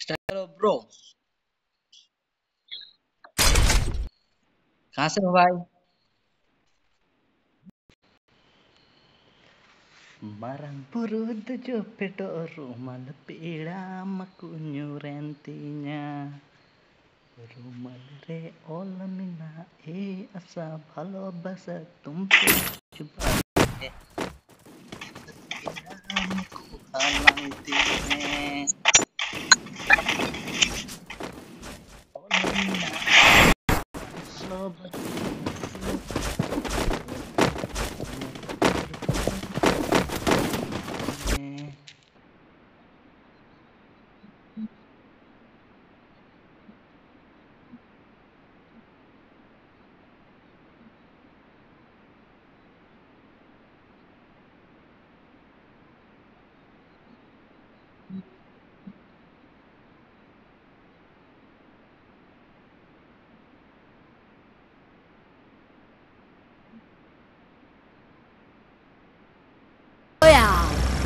Hello bro कहाँ से हो भाई Barang perut jopedo rumah pira makunyu rentinya Rumah re olamina e asa basa tumpu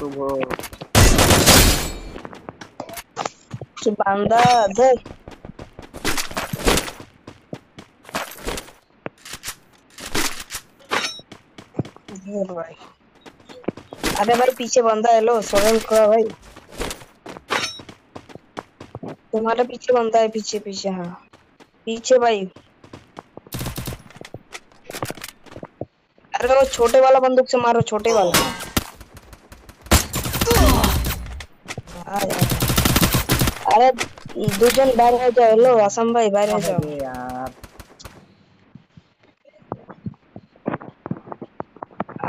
the world. Chibanda, dead. भाई oh, अरे भाई पीछे बंदा है लो सोहेल का भाई तुम्हारे पीछे बंदा है पीछे पीछे हाँ पीछे भाई अरे वो छोटे वाला बंदूक से मारो छोटे वाला अरे दूजन बाहर आ जाओ लो असम भाई बाहर आ जाओ यार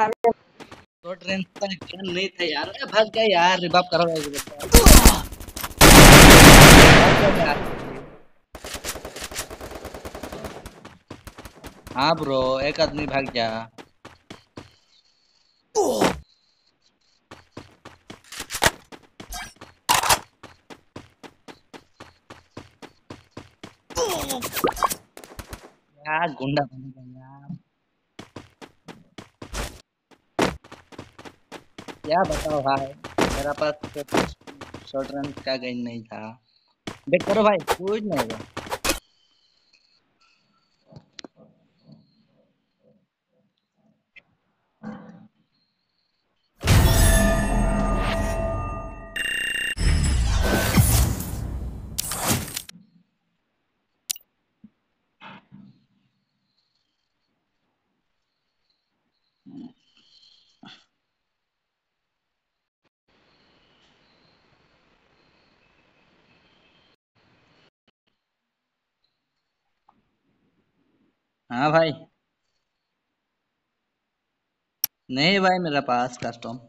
अरे तो ट्रेन का गन नहीं था यार अरे भाग गया यार रिवाइव करो यार हाँ ब्रो एक आदमी भाग जा यार, गुंडा बनेगा यार। क्या बताओ भाई, मेरा पास शॉर्ट रन का गेंद नहीं था। देख करो भाई, कुछ नहीं होगा। हाँ भाई। नहीं भाई मेरा पास कस्टम